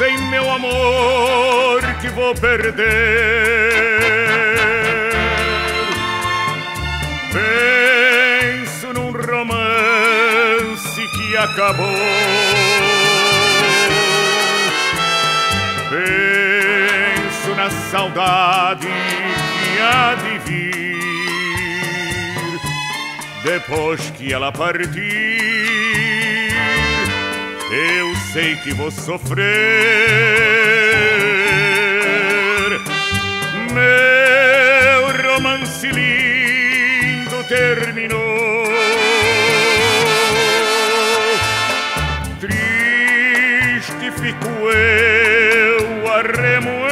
em meu amor que vou perder. Penso num romance que acabou. Penso na saudade que há de vir depois que ela partir sei que vou sofrer. Meu romance lindo terminou. Triste fico eu a remoer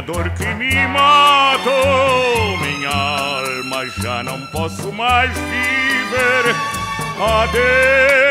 a dor que me matou, minha alma já não posso mais viver. Adeus.